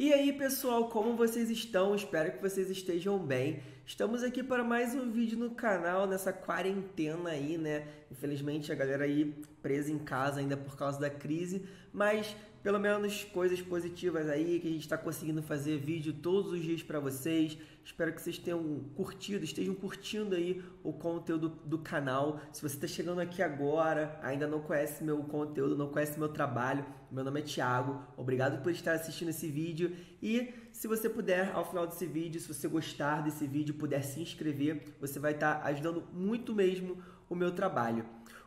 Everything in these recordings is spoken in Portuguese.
E aí pessoal, como vocês estão? Espero que vocês estejam bem. Estamos aqui para mais um vídeo no canal nessa quarentena aí, né? Infelizmente a galera aí presa em casa ainda por causa da crise, mas pelo menos coisas positivas aí, que a gente está conseguindo fazer vídeo todos os dias para vocês. Espero que vocês tenham curtido, estejam curtindo aí o conteúdo do canal. Se você está chegando aqui agora, ainda não conhece meu conteúdo, não conhece meu trabalho, meu nome é Thiago. Obrigado por estar assistindo esse vídeo e se você puder, ao final desse vídeo, se você gostar desse vídeo, puder se inscrever, você vai estar ajudando muito mesmo o meu trabalho.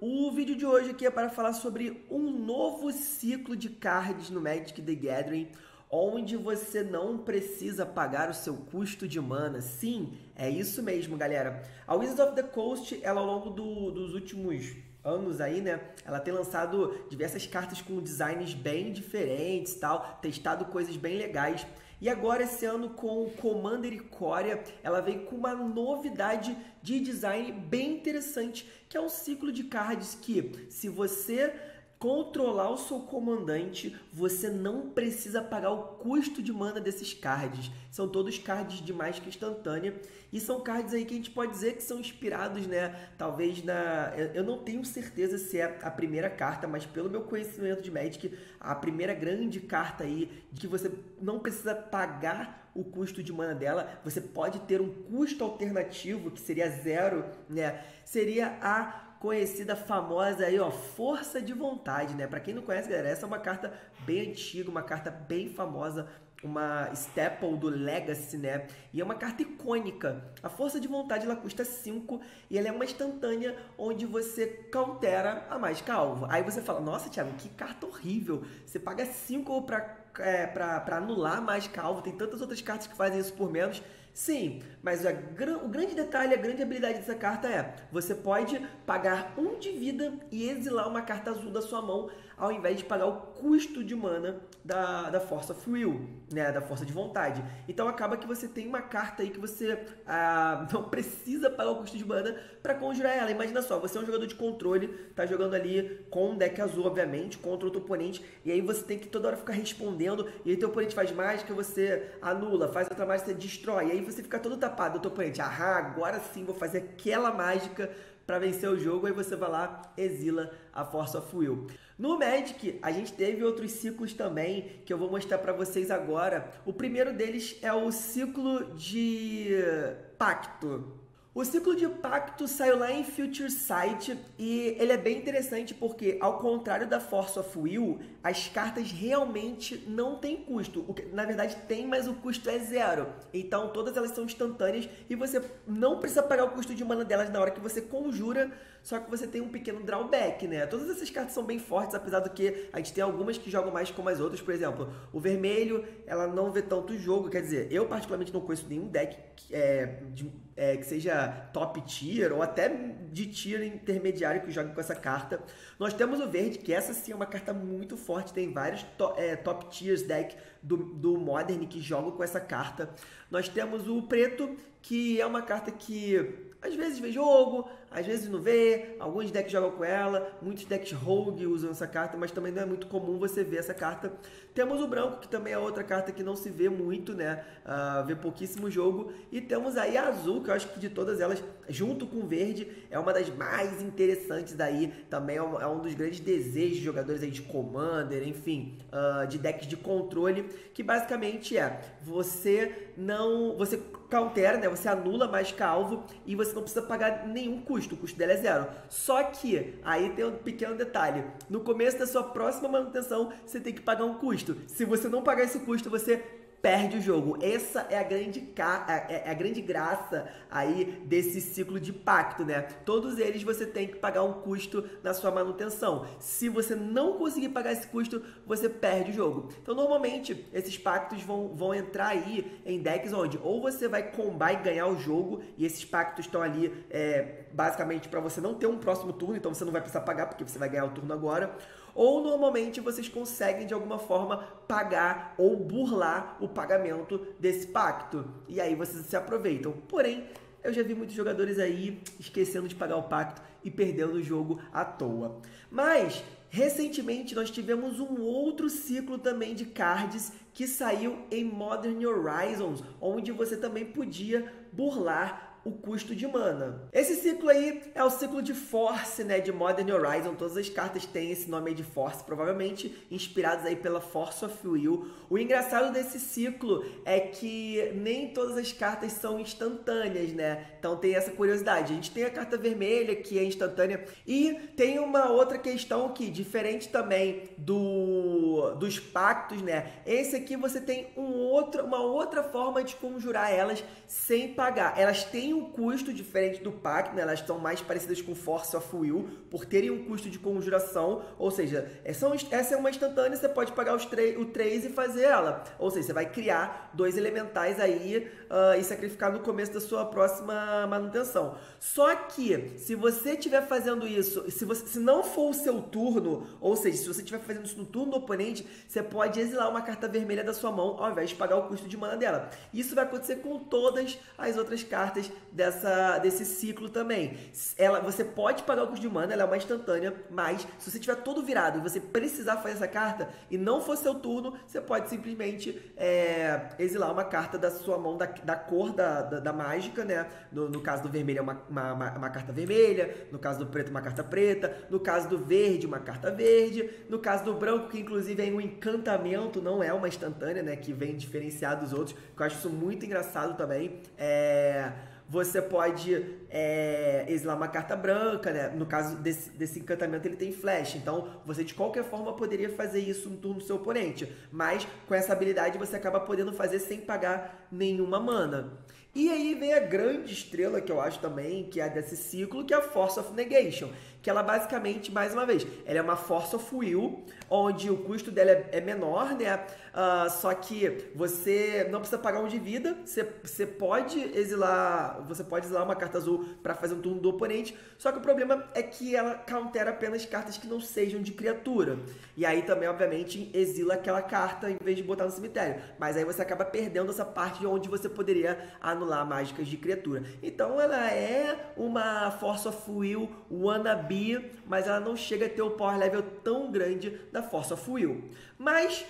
O vídeo de hoje aqui é para falar sobre um novo ciclo de cards no Magic the Gathering, onde você não precisa pagar o seu custo de mana. Sim, é isso mesmo, galera. A Wizards of the Coast, ela ao longo do, dos últimos anos aí, né? Ela tem lançado diversas cartas com designs bem diferentes, tal, testado coisas bem legais. E agora, esse ano, com o Commander e Corea, ela veio com uma novidade de design bem interessante, que é um ciclo de cards que, se você controlar o seu comandante, você não precisa pagar o custo de mana desses cards. São todos cards de mágica instantânea e são cards aí que a gente pode dizer que são inspirados, né? Talvez na. Eu não tenho certeza se é a primeira carta, mas pelo meu conhecimento de Magic, a primeira grande carta aí de que você não precisa pagar o custo de mana dela, você pode ter um custo alternativo que seria zero, né? Seria a conhecida, famosa aí, ó, força de vontade, né? Para quem não conhece, galera, essa é uma carta bem antiga, uma carta bem famosa, uma staple do Legacy, né? E é uma carta icônica. A força de vontade ela custa 5 e ela é uma instantânea onde você countera a mágica alvo. Aí você fala: "Nossa, Thiago, que carta horrível. Você paga 5 para é, para anular a mágica alvo. Tem tantas outras cartas que fazem isso por menos. Sim, mas a, o grande detalhe, a grande habilidade dessa carta é: você pode pagar um de vida e exilar uma carta azul da sua mão, ao invés de pagar o custo de mana da, da Force of Will, né? Da força de vontade. Então acaba que você tem uma carta aí que você ah, não precisa pagar o custo de mana para conjurar ela. Imagina só, você é um jogador de controle, tá jogando ali com um deck azul, obviamente, contra outro oponente, e aí você tem que toda hora ficar respondendo, e aí teu oponente faz mágica, você anula, faz outra mágica, você destrói. E aí você fica todo tapado, o teu oponente, ah, agora sim vou fazer aquela mágica para vencer o jogo, aí você vai lá, exila a Force of Will. No Magic, a gente teve outros ciclos também, que eu vou mostrar para vocês agora. O primeiro deles é o ciclo de pacto. O ciclo de pacto saiu lá em Future Sight e ele é bem interessante porque, ao contrário da Force of Will, as cartas realmente não têm custo. Na verdade, tem, mas o custo é zero. Então, todas elas são instantâneas e você não precisa pagar o custo de mana delas na hora que você conjura, só que você tem um pequeno drawback, né? Todas essas cartas são bem fortes, apesar do que a gente tem algumas que jogam mais como as outras. Por exemplo, o vermelho, ela não vê tanto jogo. Quer dizer, eu particularmente não conheço nenhum deck é, de, é, que seja top tier ou até de tier intermediário que joga com essa carta. Nós temos o verde, que essa sim é uma carta muito forte, tem vários to é, top tiers deck do, do Modern que jogam com essa carta. Nós temos o preto, que é uma carta que às vezes vê jogo, às vezes não vê, alguns decks jogam com ela, muitos decks rogue usam essa carta, mas também não é muito comum você ver essa carta. Temos o branco, que também é outra carta que não se vê muito, né? Uh, vê pouquíssimo jogo. E temos aí a azul, que eu acho que de todas elas, junto com o verde, é uma das mais interessantes daí. Também é um, é um dos grandes desejos de jogadores aí de Commander, enfim, uh, de decks de controle, que basicamente é você não. Você countera, né? Você anula mais calvo e você não precisa pagar nenhum custo. O custo dela é zero. Só que aí tem um pequeno detalhe. No começo da sua próxima manutenção, você tem que pagar um custo. Se você não pagar esse custo, você perde o jogo. Essa é a grande, ca... É, é a grande graça aí desse ciclo de pacto, né? Todos eles você tem que pagar um custo na sua manutenção. Se você não conseguir pagar esse custo, você perde o jogo. Então, normalmente, esses pactos vão, vão entrar aí em decks onde ou você vai combar e ganhar o jogo, e esses pactos estão ali é, basicamente para você não ter um próximo turno, então você não vai precisar pagar porque você vai ganhar o turno agora ou normalmente vocês conseguem de alguma forma pagar ou burlar o pagamento desse pacto. E aí vocês se aproveitam. Porém, eu já vi muitos jogadores aí esquecendo de pagar o pacto e perdendo o jogo à toa. Mas Recentemente nós tivemos um outro ciclo também de cards que saiu em Modern Horizons, onde você também podia burlar o custo de mana. Esse ciclo aí é o ciclo de Force, né, de Modern Horizon. Todas as cartas têm esse nome aí de Force, provavelmente inspiradas aí pela Force of Will. O engraçado desse ciclo é que nem todas as cartas são instantâneas, né? Então tem essa curiosidade. A gente tem a carta vermelha que é instantânea e tem uma outra questão que diferente também do dos pactos, né? Esse aqui você tem um outro, uma outra forma de conjurar elas sem pagar. Elas têm um custo diferente do pacto, né? elas estão mais parecidas com Force of Will, por terem um custo de conjuração, ou seja, essa é uma instantânea, você pode pagar os o 3 e fazer ela. Ou seja, você vai criar dois elementais aí uh, e sacrificar no começo da sua próxima manutenção. Só que, se você estiver fazendo isso, se, você, se não for o seu turno, ou seja, se você estiver fazendo isso no turno do oponente, você pode exilar uma carta vermelha da sua mão ao invés de pagar o custo de mana dela. Isso vai acontecer com todas as outras cartas dessa, desse ciclo também. Ela, você pode pagar o custo de mana, ela é uma instantânea, mas se você tiver todo virado e você precisar fazer essa carta e não for seu turno, você pode simplesmente é, exilar uma carta da sua mão da, da cor da, da, da mágica, né? No, no, caso do vermelho é uma, uma, uma, uma, carta vermelha, no caso do preto uma carta preta, no caso do verde uma carta verde, no caso do branco que inclusive é um encantamento, não é uma instantânea, né? Que vem diferenciado dos outros, que eu acho isso muito engraçado também. É você pode é, exilar uma carta branca, né? No caso desse, desse encantamento, ele tem flash. Então, você de qualquer forma poderia fazer isso no turno do seu oponente. Mas com essa habilidade você acaba podendo fazer sem pagar nenhuma mana. E aí vem a grande estrela que eu acho também, que é desse ciclo, que é a Force of Negation que ela basicamente, mais uma vez, ela é uma force of will, onde o custo dela é, é menor, né? Uh, só que você não precisa pagar um de vida, você, você pode exilar, você pode exilar uma carta azul para fazer um turno do oponente, só que o problema é que ela countera apenas cartas que não sejam de criatura. E aí também, obviamente, exila aquela carta em vez de botar no cemitério. Mas aí você acaba perdendo essa parte de onde você poderia anular mágicas de criatura. Então ela é uma Force of Will wannabe mas ela não chega a ter o power level tão grande da Force of Will. Mas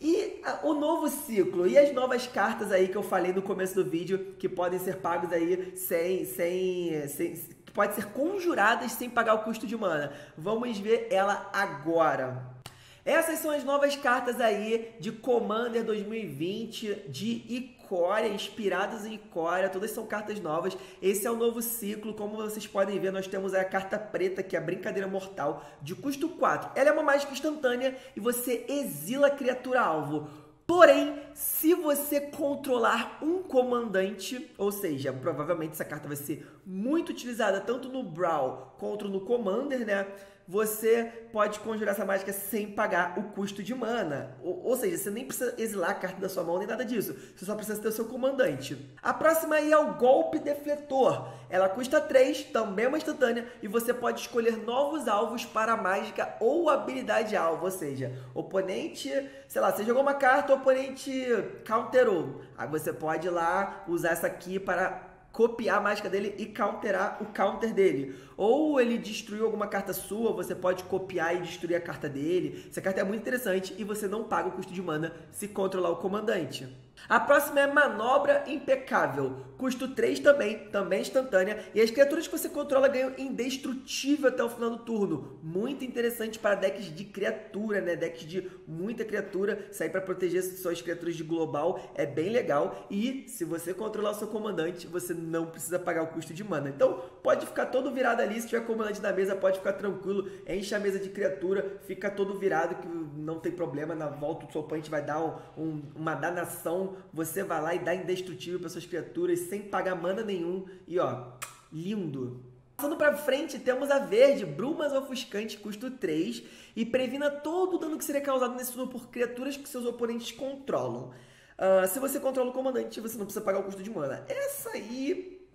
e o novo ciclo e as novas cartas aí que eu falei no começo do vídeo que podem ser pagos aí sem sem, sem pode ser conjuradas sem pagar o custo de mana. Vamos ver ela agora. Essas são as novas cartas aí de Commander 2020 de Icória, inspiradas em Icória, todas são cartas novas. Esse é o novo ciclo, como vocês podem ver, nós temos a carta preta, que é a Brincadeira Mortal, de custo 4. Ela é uma mágica instantânea e você exila a criatura alvo. Porém, se você controlar um comandante, ou seja, provavelmente essa carta vai ser muito utilizada tanto no Brawl quanto no Commander, né? Você pode conjurar essa mágica sem pagar o custo de mana. Ou, ou, seja, você nem precisa exilar a carta da sua mão nem nada disso. Você só precisa ter o seu comandante. A próxima aí é o Golpe Defletor. Ela custa 3, também é uma instantânea, e você pode escolher novos alvos para a mágica ou habilidade alvo. Ou seja, oponente, sei lá, você jogou uma carta, o oponente counterou. Aí você pode ir lá usar essa aqui para copiar a mágica dele e counterar o counter dele. Ou ele destruiu alguma carta sua, você pode copiar e destruir a carta dele. Essa carta é muito interessante e você não paga o custo de mana se controlar o comandante. A próxima é Manobra Impecável. Custo 3 também, também instantânea. E as criaturas que você controla ganham indestrutível até o final do turno. Muito interessante para decks de criatura, né? Decks de muita criatura. Sair para proteger suas criaturas de global é bem legal. E se você controlar o seu comandante, você não precisa pagar o custo de mana. Então pode ficar todo virado ali. Se tiver comandante na mesa, pode ficar tranquilo. Enche a mesa de criatura, fica todo virado, que não tem problema. Na volta do seu oponente vai dar um, uma danação você vai lá e dá indestrutível para suas criaturas sem pagar mana nenhum. E ó, lindo. Passando para frente, temos a verde, Brumas Ofuscantes, custo 3, e previna todo o dano que seria causado nesse turno por criaturas que seus oponentes controlam. Uh, se você controla o comandante, você não precisa pagar o custo de mana. Essa aí.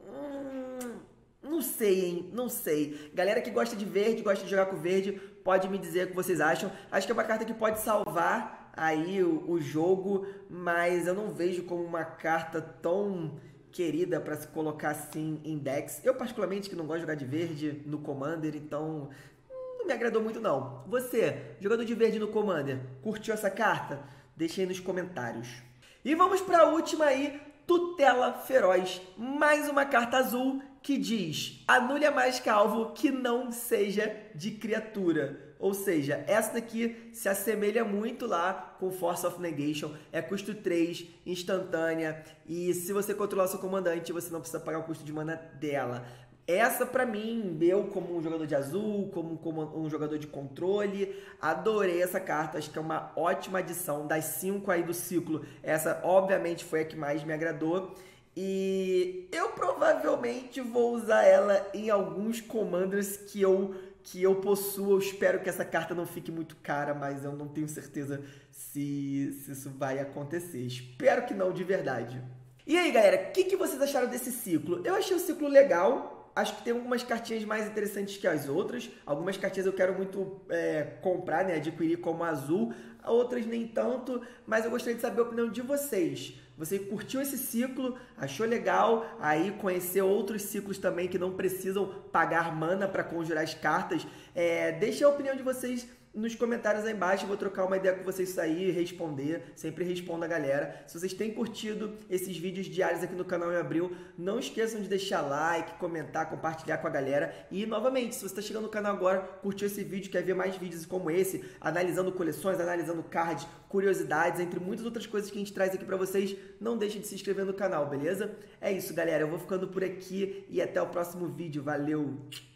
Hum, não sei, hein? Não sei. Galera que gosta de verde, gosta de jogar com verde, pode me dizer o que vocês acham. Acho que é uma carta que pode salvar aí o, o jogo, mas eu não vejo como uma carta tão querida para se colocar assim em decks. Eu particularmente que não gosto de jogar de verde no Commander, então não me agradou muito não. Você, jogador de verde no Commander, curtiu essa carta? Deixa aí nos comentários. E vamos para a última aí, Tutela Feroz. Mais uma carta azul que diz: anule a mais calvo que não seja de criatura. Ou seja, essa daqui se assemelha muito lá com Force of Negation. É custo 3, instantânea. E se você controlar seu comandante, você não precisa pagar o custo de mana dela. Essa, para mim, eu como um jogador de azul, como, como, um jogador de controle, adorei essa carta. Acho que é uma ótima adição. Das 5 aí do ciclo, essa obviamente foi a que mais me agradou. E eu provavelmente vou usar ela em alguns commanders que eu que eu possuo. Eu espero que essa carta não fique muito cara, mas eu não tenho certeza se, se isso vai acontecer. Espero que não, de verdade. E aí, galera, o que, que vocês acharam desse ciclo? Eu achei o ciclo legal. Acho que tem algumas cartinhas mais interessantes que as outras. Algumas cartinhas eu quero muito é, comprar, né? Adquirir como azul. Outras nem tanto. Mas eu gostaria de saber a opinião de vocês. Você curtiu esse ciclo, achou legal, aí conhecer outros ciclos também que não precisam pagar mana para conjurar as cartas. É, deixe a opinião de vocês nos comentários aí embaixo. vou trocar uma ideia com vocês sair responder. Sempre respondo a galera. Se vocês têm curtido esses vídeos diários aqui no canal em abril, não esqueçam de deixar like, comentar, compartilhar com a galera. E novamente, se você está chegando no canal agora, curtiu esse vídeo, quer ver mais vídeos como esse, analisando coleções, analisando cards, curiosidades, entre muitas outras coisas que a gente traz aqui para vocês, não deixe de se inscrever no canal, beleza? É isso, galera. Eu vou ficando por aqui e até o próximo vídeo. Valeu!